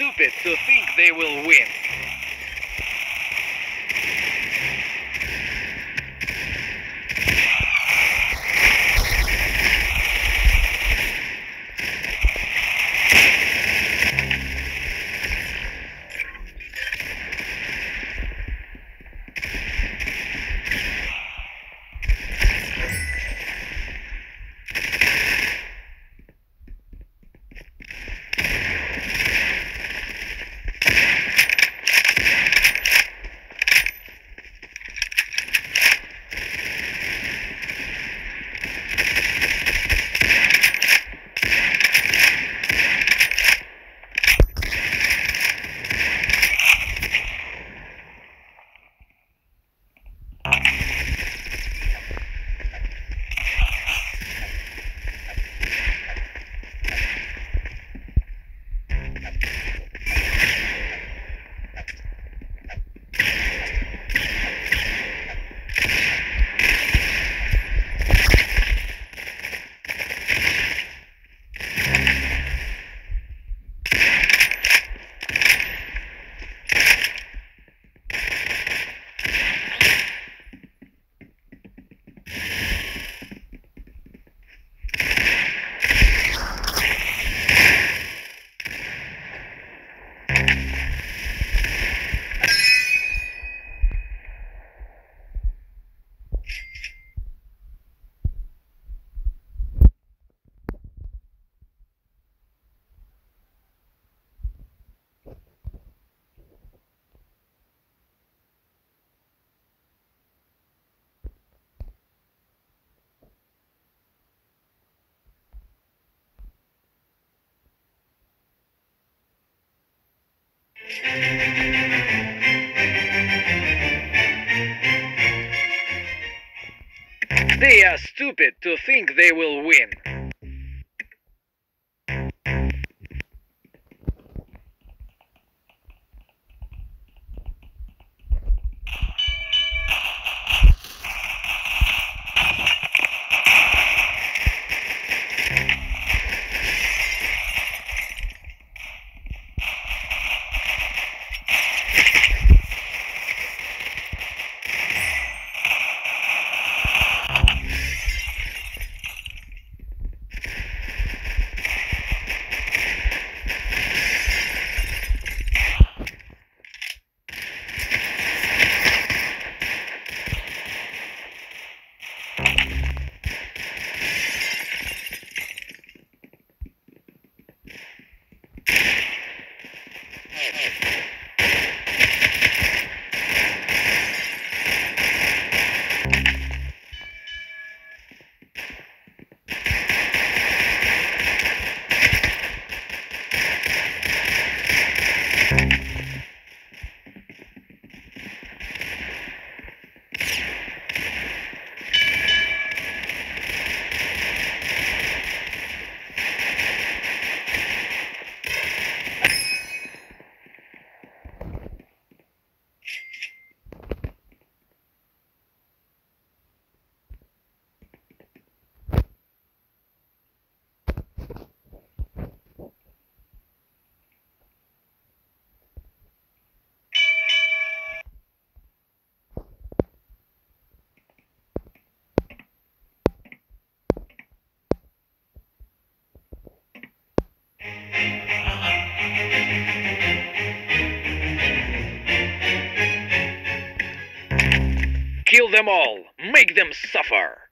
stupid to think they will win. They are stupid to think they will win. Them all! Make them suffer!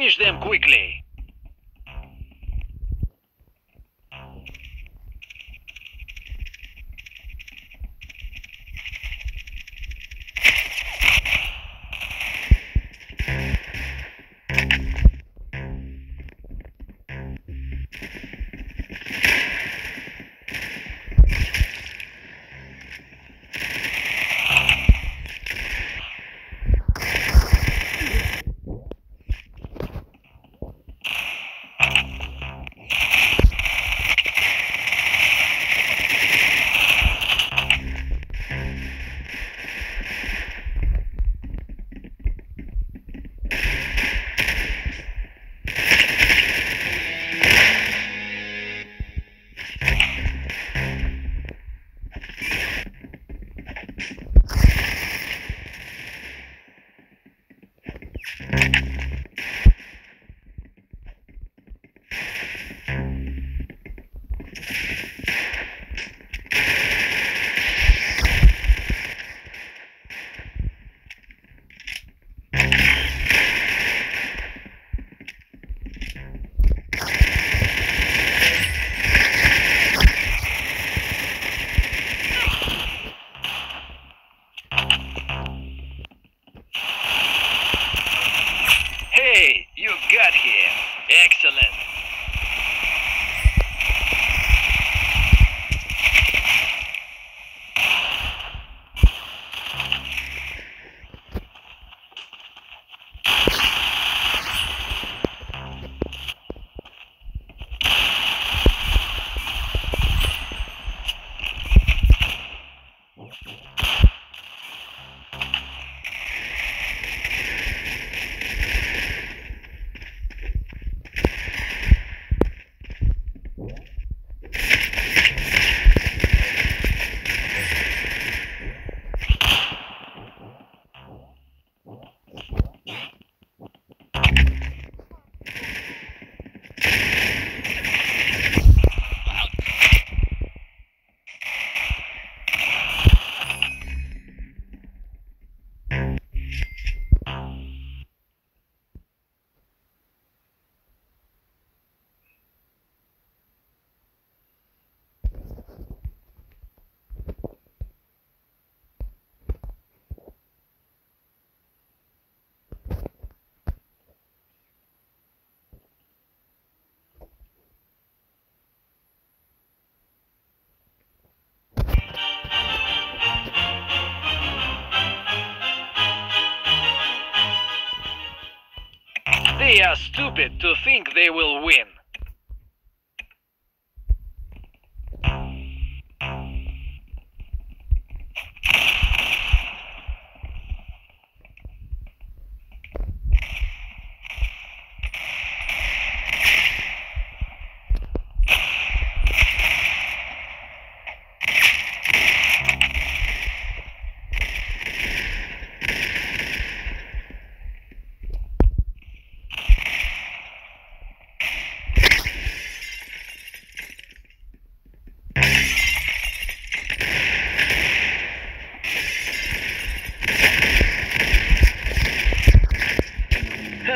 Finish them quickly. Are stupid to think they will win.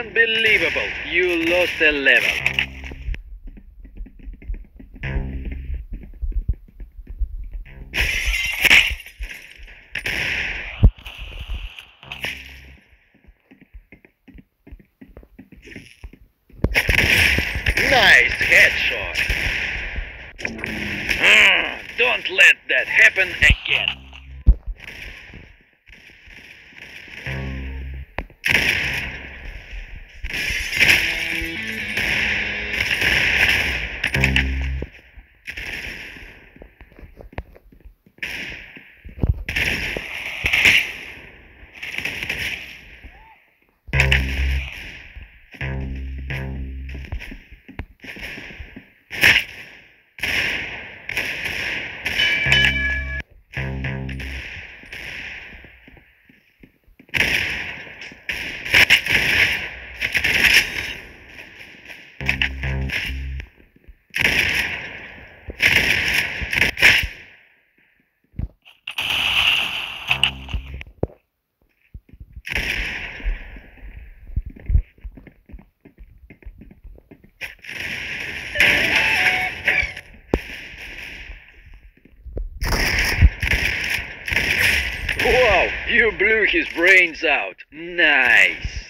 Unbelievable. You lost a level. Brains out. Nice.